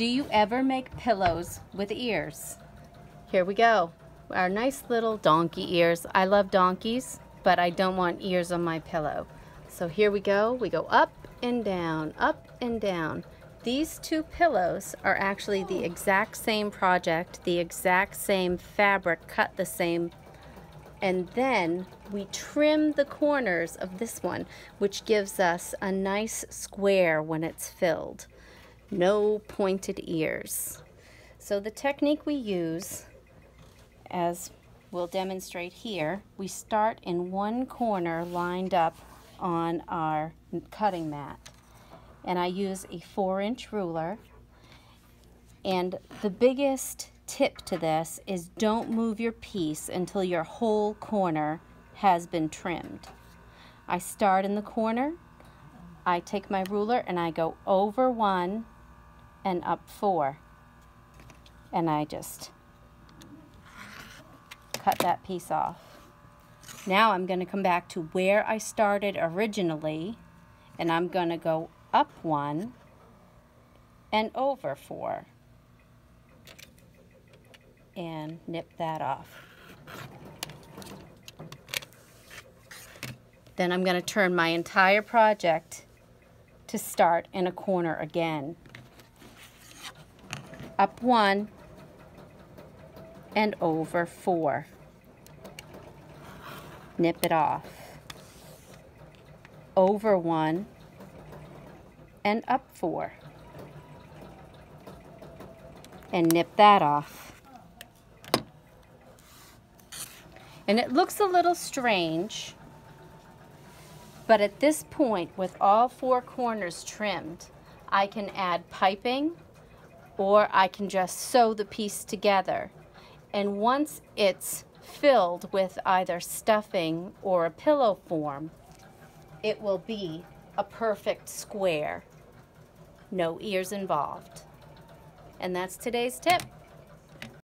Do you ever make pillows with ears? Here we go. Our nice little donkey ears. I love donkeys, but I don't want ears on my pillow. So here we go. We go up and down, up and down. These two pillows are actually the exact same project, the exact same fabric, cut the same. And then we trim the corners of this one, which gives us a nice square when it's filled no pointed ears. So the technique we use, as we'll demonstrate here, we start in one corner lined up on our cutting mat. And I use a four inch ruler. And the biggest tip to this is don't move your piece until your whole corner has been trimmed. I start in the corner, I take my ruler and I go over one and up four. And I just cut that piece off. Now I'm going to come back to where I started originally and I'm going to go up one and over four and nip that off. Then I'm going to turn my entire project to start in a corner again up one and over four. Nip it off. Over one and up four. And nip that off. And it looks a little strange, but at this point, with all four corners trimmed, I can add piping or I can just sew the piece together. And once it's filled with either stuffing or a pillow form, it will be a perfect square. No ears involved. And that's today's tip.